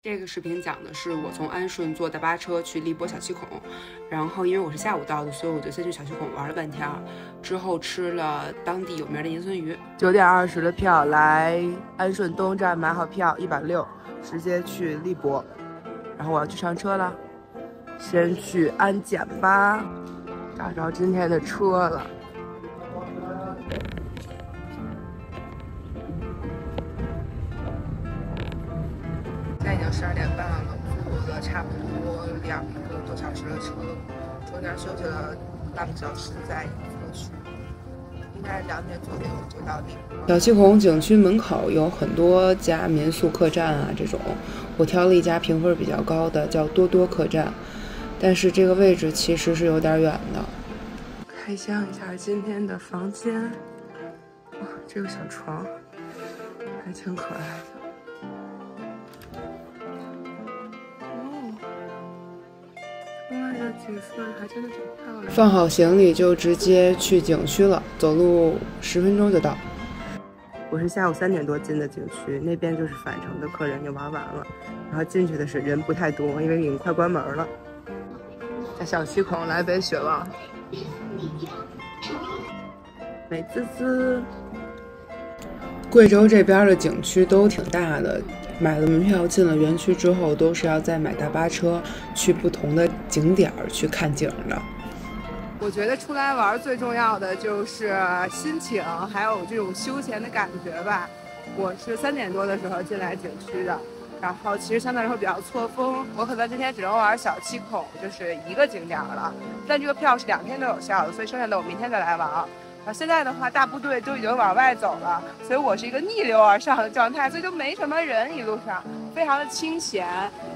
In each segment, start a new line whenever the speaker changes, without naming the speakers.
这个视频讲的是我从安顺坐大巴车去荔波小七孔，然后因为我是下午到的，所以我就先去小七孔玩了半天，之后吃了当地有名的银鳟鱼。九点二十的票来安顺东站买好票，一百六，直接去荔波。然后我要去上车了，先去安检吧，找着今天的车了。在已经十二点半了，坐了差不多两个多小时的车，中间休息了半个小时，在侧区，应该是两点左右就到地。小七孔景区门口有很多家民宿客栈啊，这种我挑了一家评分比较高的，叫多多客栈，但是这个位置其实是有点远的。开箱一下今天的房间，哇，这个小床还挺可爱的。放好行李就直接去景区了，走路十分钟就到。我是下午三点多进的景区，那边就是返程的客人已经玩完了，然后进去的是人不太多，因为已经快关门了。在小七孔来杯雪忘，美滋滋。贵州这边的景区都挺大的。买了门票进了园区之后，都是要再买大巴车去不同的景点儿去看景的。我觉得出来玩最重要的就是心情，还有这种休闲的感觉吧。我是三点多的时候进来景区的，然后其实相对来说比较错峰，我可能今天只能玩小七孔，就是一个景点了。但这个票是两天都有效的，所以剩下的我明天再来玩。现在的话，大部队都已经往外走了，所以我是一个逆流而上的状态，所以就没什么人，一路上非常的清闲，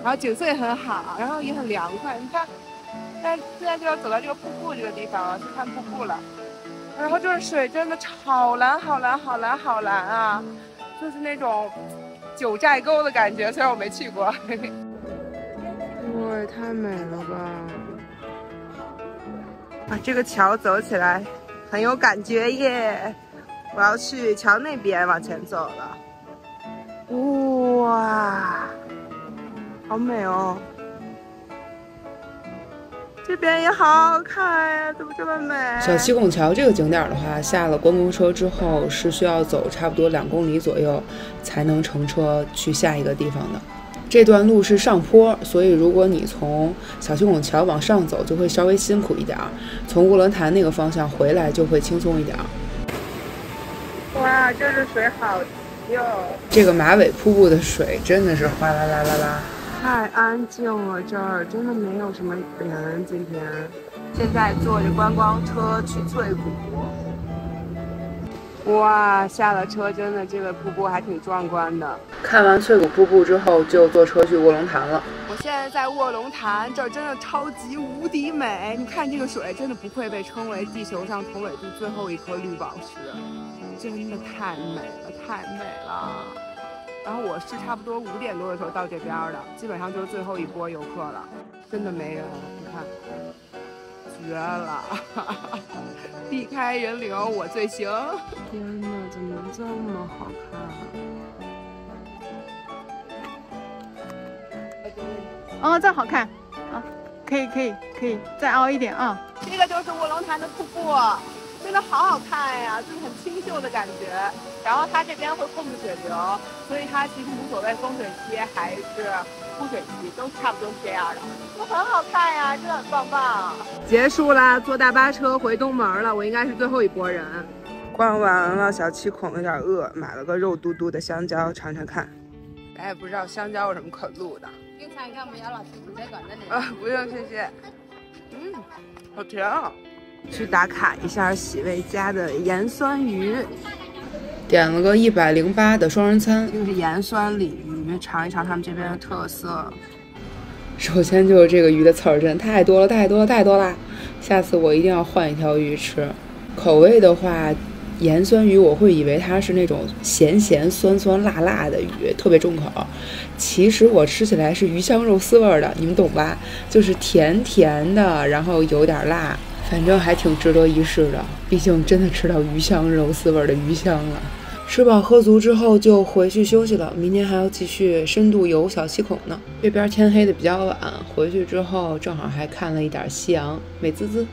然后景色也很好，然后也很凉快。你看，但现在就要走到这个瀑布这个地方了，去看瀑布了。然后就是水真的好蓝好蓝好蓝好蓝啊，就是那种九寨沟的感觉，虽然我没去过。哇，也太美了吧！啊，这个桥走起来。很有感觉耶！我要去桥那边往前走了。哇，好美哦！这边也好好看呀，怎么这么美？小七孔桥这个景点的话，下了观光车之后是需要走差不多两公里左右才能乘车去下一个地方的。这段路是上坡，所以如果你从小七孔桥往上走，就会稍微辛苦一点儿；从乌伦潭那个方向回来就会轻松一点儿。哇，这是水好哟！这个马尾瀑布的水真的是哗啦啦啦啦，太安静了，这儿真的没有什么人。今天，现在坐着观光车去翠谷。哇，下了车，真的这个瀑布还挺壮观的。看完翠谷瀑布之后，就坐车去卧龙潭了。我现在在卧龙潭，这儿真的超级无敌美。你看这个水，真的不愧被称为地球上同纬度最后一颗绿宝石，真的太美了，太美了。然后我是差不多五点多的时候到这边的，基本上就是最后一波游客了，真的没人。你看。绝了！避开人流，我最行。天哪，怎么这么好看？
哦，这好看啊！可以，可以，可以再凹一点啊！
这个就是卧龙潭的瀑布。真的好好看呀，就是很清秀的感觉。然后它这边会控制水流，所以它其实无所谓风水期还是枯水期，都差不多是这样的，都很好看呀，真的很棒棒。结束啦，坐大巴车回东门了。我应该是最后一波人。逛完了小七孔，有点饿，买了个肉嘟嘟的香蕉尝尝看。咱也不知道香蕉有什么可录的。
给尝一看，不要了，直接管
着啊，不用，谢谢。嗯，好甜啊。去打卡一下喜味家的盐酸鱼，点了个一百零八的双人餐，这个是盐酸鲤鱼，尝一尝他们这边的特色。首先就是这个鱼的刺儿，真的太多了，太多了，太多啦！下次我一定要换一条鱼吃。口味的话，盐酸鱼我会以为它是那种咸咸酸酸辣辣的鱼，特别重口。其实我吃起来是鱼香肉丝味的，你们懂吧？就是甜甜的，然后有点辣。反正还挺值得一试的，毕竟真的吃到鱼香肉丝味的鱼香了。
吃饱喝足之后就回去休息了，明天还要继续深度游小七孔呢。这边天黑的比较晚，回去之后正好还看了一点夕阳，美滋滋。